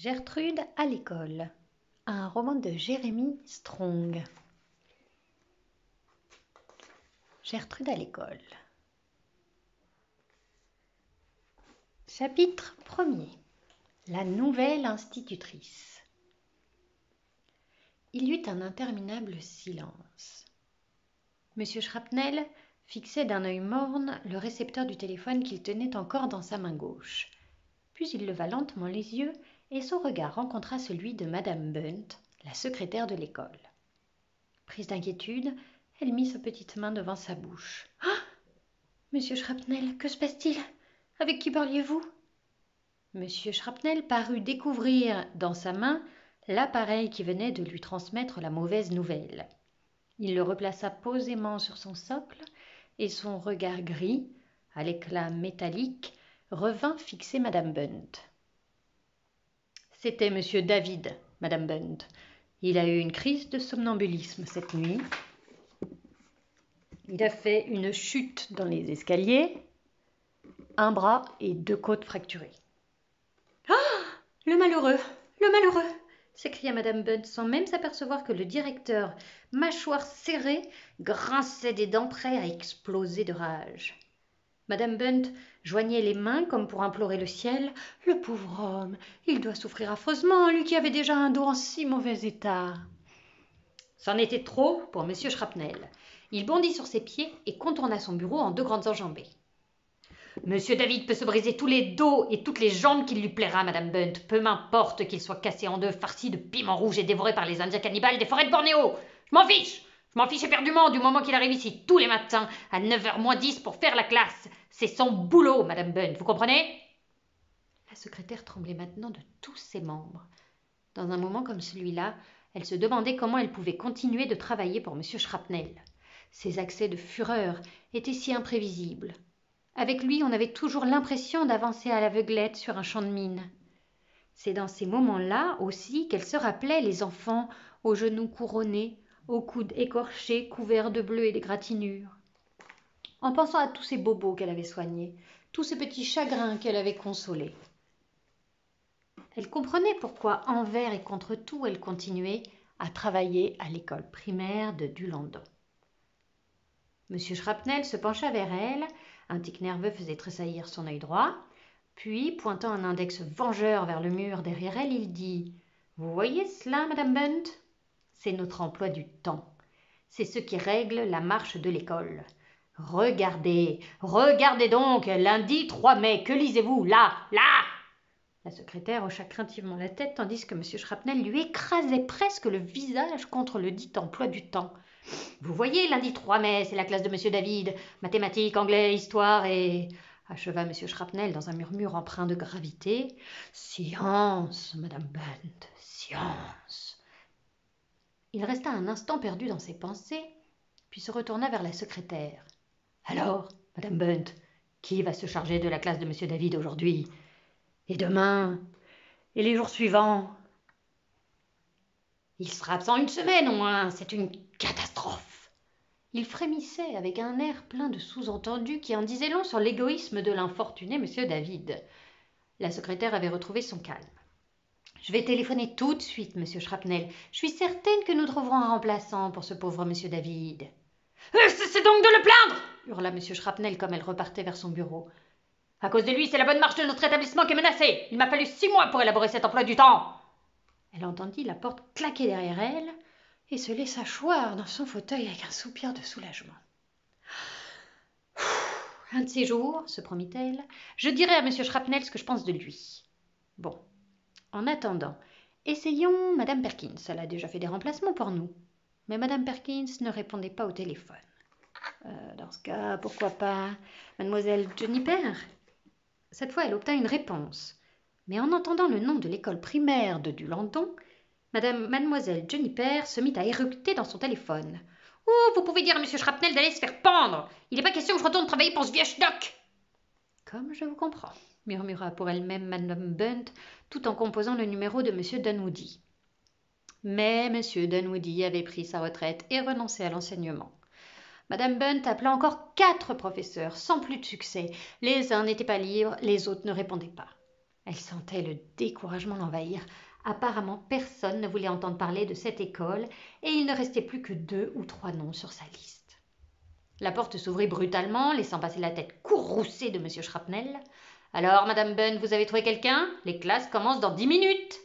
Gertrude à l'école. Un roman de Jérémy Strong. Gertrude à l'école. Chapitre 1er. La nouvelle institutrice. Il y eut un interminable silence. Monsieur Schrapnel fixait d'un œil morne le récepteur du téléphone qu'il tenait encore dans sa main gauche. Puis il leva lentement les yeux et son regard rencontra celui de madame bunt la secrétaire de l'école. Prise d'inquiétude elle mit sa petite main devant sa bouche ah! Monsieur Schrapnel, que se passe-t-il? Avec qui parliez-vous? Monsieur Schrapnel parut découvrir dans sa main l'appareil qui venait de lui transmettre la mauvaise nouvelle. Il le replaça posément sur son socle et son regard gris à l'éclat métallique revint fixer madame bunt c'était monsieur david madame bunt il a eu une crise de somnambulisme cette nuit. Il a fait une chute dans les escaliers un bras et deux côtes fracturées. Ah! Le malheureux le malheureux! s'écria madame bunt sans même s'apercevoir que le directeur mâchoire serrée grinçait des dents prêts à exploser de rage madame bunt joignait les mains comme pour implorer le ciel. Le pauvre homme il doit souffrir affreusement lui qui avait déjà un dos en si mauvais état. C'en était trop pour m. Schrapnel. il bondit sur ses pieds et contourna son bureau en deux grandes enjambées monsieur david peut se briser tous les dos et toutes les jambes qu'il lui plaira madame bunt peu m'importe qu'il soit cassé en deux farci de piment rouge et dévoré par les indiens cannibales des forêts de bornéo. Je m'en fiche m'en fiche éperdument du moment qu'il arrive ici tous les matins à neuf heures moins dix pour faire la classe. C'est son boulot madame bunt vous comprenez? La secrétaire tremblait maintenant de tous ses membres. Dans un moment comme celui-là elle se demandait comment elle pouvait continuer de travailler pour m Schrapnel. ses accès de fureur étaient si imprévisibles. Avec lui on avait toujours l'impression d'avancer à l'aveuglette sur un champ de mine. C'est dans ces moments-là aussi qu'elle se rappelait les enfants aux genoux couronnés aux coudes écorchés couverts de bleu et d'égratignures en pensant à tous ces bobos qu'elle avait soignés tous ces petits chagrins qu'elle avait consolés. Elle comprenait pourquoi envers et contre tout elle continuait à travailler à l'école primaire de dulandon. M Schrapnel se pencha vers elle un tic nerveux faisait tressaillir son œil droit puis pointant un index vengeur vers le mur derrière elle il dit vous voyez cela madame bunt c'est notre emploi du temps. C'est ce qui règle la marche de l'école. Regardez regardez donc lundi 3 mai que lisez-vous là là? La secrétaire hocha craintivement la tête tandis que m. Schrapnel lui écrasait presque le visage contre le dit emploi du temps. Vous voyez lundi 3 mai c'est la classe de m. David. Mathématiques anglais histoire et acheva m. Schrapnel dans un murmure empreint de gravité. Science madame bunt science il resta un instant perdu dans ses pensées puis se retourna vers la secrétaire alors madame bunt qui va se charger de la classe de m david aujourd'hui? Et demain? Et les jours suivants? Il sera absent une semaine au moins. C'est une catastrophe il frémissait avec un air plein de sous-entendus qui en disait long sur l'égoïsme de l'infortuné m david. La secrétaire avait retrouvé son calme je vais téléphoner tout de suite monsieur Schrapnel. je suis certaine que nous trouverons un remplaçant pour ce pauvre monsieur david. Euh, c'est donc de le plaindre hurla m Schrapnel comme elle repartait vers son bureau. À cause de lui c'est la bonne marche de notre établissement qui est menacée. Il m'a fallu six mois pour élaborer cet emploi du temps. Elle entendit la porte claquer derrière elle et se laissa choir dans son fauteuil avec un soupir de soulagement. Un de ces jours se promit-elle je dirai à m Schrapnel ce que je pense de lui. Bon en attendant essayons mme perkins. Elle a déjà fait des remplacements pour nous. Mais mme perkins ne répondait pas au téléphone. Euh, dans ce cas pourquoi pas mademoiselle juniper? Cette fois elle obtint une réponse. Mais en entendant le nom de l'école primaire de dulandon madame mademoiselle juniper se mit à éructer dans son téléphone oh vous pouvez dire à m Schrapnel d'aller se faire pendre. Il n'est pas question que je retourne travailler pour ce vieux schnock comme je vous comprends murmura pour elle-même madame bunt tout en composant le numéro de m dunwoodie mais m dunwoodie avait pris sa retraite et renoncé à l'enseignement madame bunt appela encore quatre professeurs sans plus de succès les uns n'étaient pas libres les autres ne répondaient pas Elle sentait le découragement l'envahir. Apparemment, personne ne voulait entendre parler de cette école et il ne restait plus que deux ou trois noms sur sa liste. La porte s'ouvrit brutalement, laissant passer la tête courroucée de M. Schrapnel. Alors, Madame Bunn, vous avez trouvé quelqu'un? Les classes commencent dans dix minutes.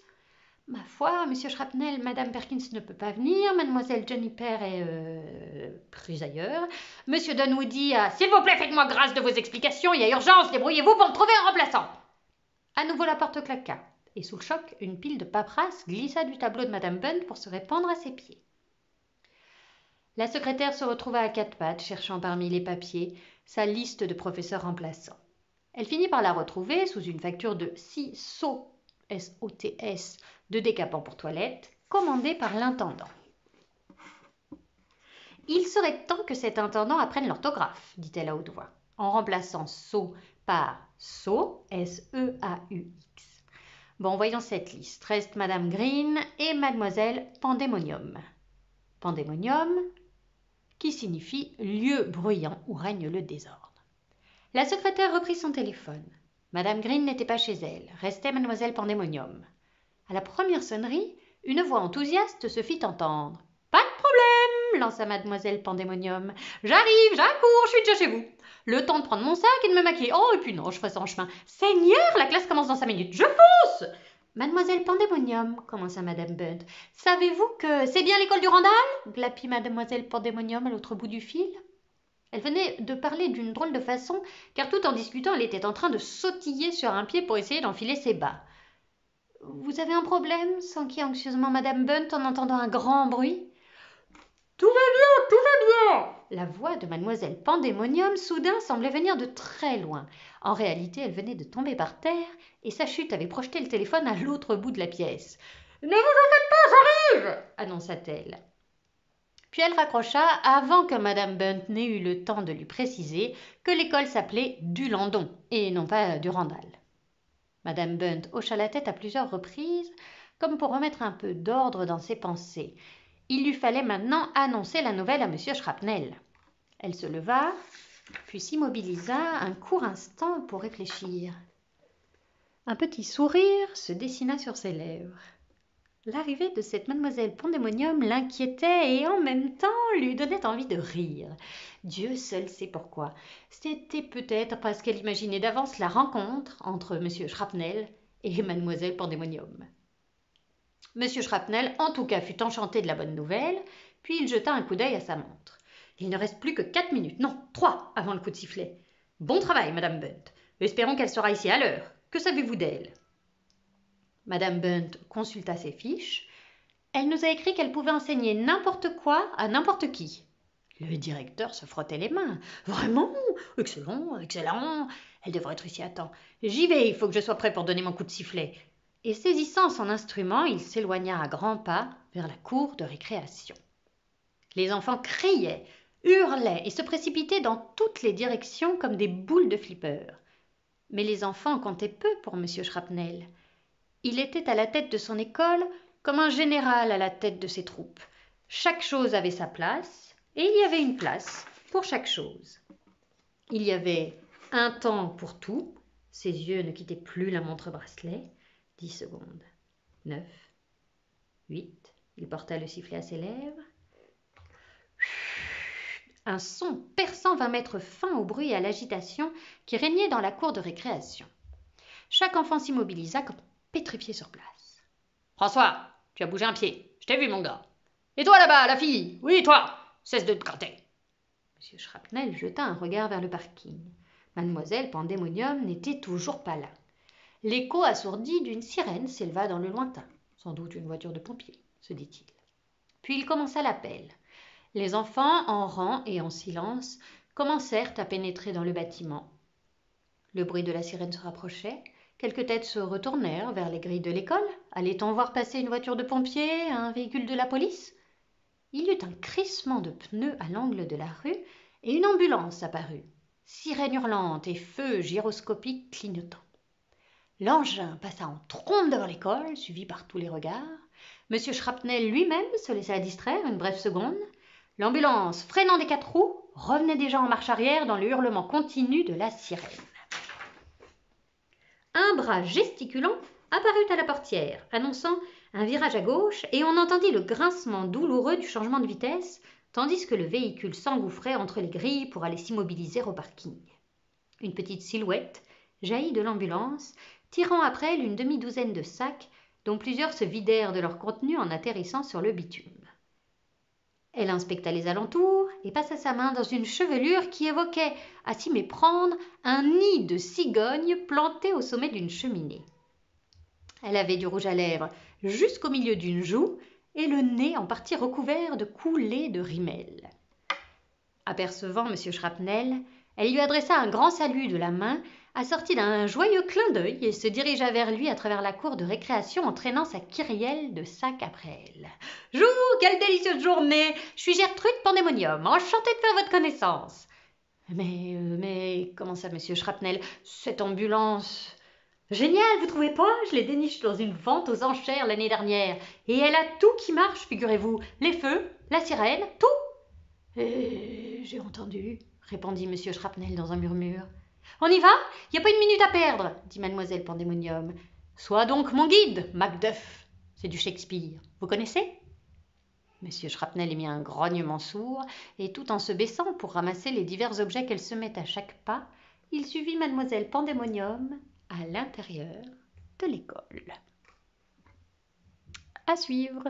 Ma foi, Monsieur Schrapnel, Madame Perkins ne peut pas venir, Mademoiselle Juniper est euh, prise ailleurs. Monsieur Dunwoody a S'il vous plaît, faites-moi grâce de vos explications, il y a urgence, débrouillez-vous pour me trouver un remplaçant. À nouveau la porte claqua, et sous le choc, une pile de paperasses glissa du tableau de Madame Bunn pour se répandre à ses pieds. La secrétaire se retrouva à quatre pattes, cherchant parmi les papiers sa liste de professeurs remplaçants. Elle finit par la retrouver sous une facture de six sauts S-O-T-S de décapant pour toilette, commandé par l'intendant. Il serait temps que cet intendant apprenne l'orthographe, dit-elle à haute voix, en remplaçant so par so, S-E-A-U-X. Bon, voyons cette liste. Reste Madame Green et Mademoiselle Pandémonium. Pandémonium, qui signifie lieu bruyant où règne le désordre. La secrétaire reprit son téléphone. Madame Green n'était pas chez elle, restait Mademoiselle Pandémonium. À la première sonnerie, une voix enthousiaste se fit entendre. Pas de problème, lança Mademoiselle Pandémonium. J'arrive, j'accours, je suis déjà chez vous. Le temps de prendre mon sac et de me maquiller. Oh, et puis non, je ferai ça en chemin. Seigneur, la classe commence dans cinq minutes. Je fonce Mademoiselle Pandémonium, commença Madame Bunt. Savez-vous que c'est bien l'école du Randall glapit Mademoiselle Pandémonium à l'autre bout du fil. Elle venait de parler d'une drôle de façon, car tout en discutant, elle était en train de sautiller sur un pied pour essayer d'enfiler ses bas. Vous avez un problème? s'enquit anxieusement Madame Bunt en entendant un grand bruit. Tout va bien, tout va bien La voix de mademoiselle Pandémonium soudain semblait venir de très loin. En réalité, elle venait de tomber par terre et sa chute avait projeté le téléphone à l'autre bout de la pièce. Ne vous en faites pas, j'arrive annonça-t-elle. Puis elle raccrocha avant que Madame Bunt n'ait eu le temps de lui préciser que l'école s'appelait du Landon et non pas du Randall. Madame Bunt hocha la tête à plusieurs reprises, comme pour remettre un peu d'ordre dans ses pensées. Il lui fallait maintenant annoncer la nouvelle à Monsieur Schrapnel. Elle se leva, puis s'immobilisa un court instant pour réfléchir. Un petit sourire se dessina sur ses lèvres. L'arrivée de cette mademoiselle Pandémonium l'inquiétait et en même temps lui donnait envie de rire. Dieu seul sait pourquoi. C'était peut-être parce qu'elle imaginait d'avance la rencontre entre M. Schrapnel et mademoiselle Pandémonium. M. Schrapnel, en tout cas, fut enchanté de la bonne nouvelle, puis il jeta un coup d'œil à sa montre. Il ne reste plus que quatre minutes, non, trois, avant le coup de sifflet. Bon travail, Madame Bunt. Espérons qu'elle sera ici à l'heure. Que savez-vous d'elle? Madame Bunt consulta ses fiches. Elle nous a écrit qu'elle pouvait enseigner n'importe quoi à n'importe qui. Le directeur se frottait les mains. Vraiment? Excellent, excellent. Elle devrait être ici à temps. J'y vais, il faut que je sois prêt pour donner mon coup de sifflet. Et saisissant son instrument, il s'éloigna à grands pas vers la cour de récréation. Les enfants criaient, hurlaient et se précipitaient dans toutes les directions comme des boules de flipper. Mais les enfants comptaient peu pour M. Schrapnel. Il était à la tête de son école comme un général à la tête de ses troupes. Chaque chose avait sa place, et il y avait une place pour chaque chose. Il y avait un temps pour tout, ses yeux ne quittaient plus la montre bracelet. Dix secondes. Neuf. Huit. Il porta le sifflet à ses lèvres. Un son perçant vint mettre fin au bruit et à l'agitation qui régnait dans la cour de récréation. Chaque enfant s'immobilisa comme pétrifié sur place. François, tu as bougé un pied. Je t'ai vu, mon gars. Et toi là-bas, la fille? Oui, toi Cesse de te gratter. Monsieur Schrapnel jeta un regard vers le parking. Mademoiselle Pandémonium n'était toujours pas là. L'écho assourdi d'une sirène s'éleva dans le lointain. Sans doute une voiture de pompiers, se dit-il. Puis il commença l'appel. Les enfants, en rang et en silence, commencèrent à pénétrer dans le bâtiment. Le bruit de la sirène se rapprochait. Quelques têtes se retournèrent vers les grilles de l'école. Allait-on voir passer une voiture de pompiers, un véhicule de la police Il y eut un crissement de pneus à l'angle de la rue et une ambulance apparut, sirène hurlante et feu gyroscopique clignotant. L'engin passa en trombe devant l'école, suivi par tous les regards. Monsieur Schrapnel lui-même se laissa distraire une brève seconde. L'ambulance, freinant des quatre roues, revenait déjà en marche arrière dans le hurlement continu de la sirène. Un bras gesticulant apparut à la portière, annonçant un virage à gauche, et on entendit le grincement douloureux du changement de vitesse, tandis que le véhicule s'engouffrait entre les grilles pour aller s'immobiliser au parking. Une petite silhouette jaillit de l'ambulance, tirant après elle une demi-douzaine de sacs, dont plusieurs se vidèrent de leur contenu en atterrissant sur le bitume. Elle inspecta les alentours et passa sa main dans une chevelure qui évoquait, à s'y méprendre, un nid de cigogne planté au sommet d'une cheminée. Elle avait du rouge à lèvres jusqu'au milieu d'une joue et le nez en partie recouvert de coulées de rimel. Apercevant M. Shrapnel, elle lui adressa un grand salut de la main, assorti d'un joyeux clin d'œil, et se dirigea vers lui à travers la cour de récréation en traînant sa kyrielle de sac après elle. Jou, quelle délicieuse journée Je suis Gertrude Pandémonium, enchantée de faire votre connaissance. Mais, euh, mais, commença M. Shrapnel, cette ambulance. Génial, vous trouvez pas Je l'ai dénichée dans une vente aux enchères l'année dernière. Et elle a tout qui marche, figurez-vous. Les feux, la sirène, tout. Et j'ai entendu, répondit M. Shrapnel dans un murmure. On y va? Il n'y a pas une minute à perdre, dit mademoiselle Pandémonium. Sois donc mon guide, Macduff. C'est du Shakespeare. Vous connaissez? M. Shrapnel émit un grognement sourd, et tout en se baissant pour ramasser les divers objets qu'elle semait à chaque pas, il suivit mademoiselle Pandémonium à l'intérieur de l'école. À suivre.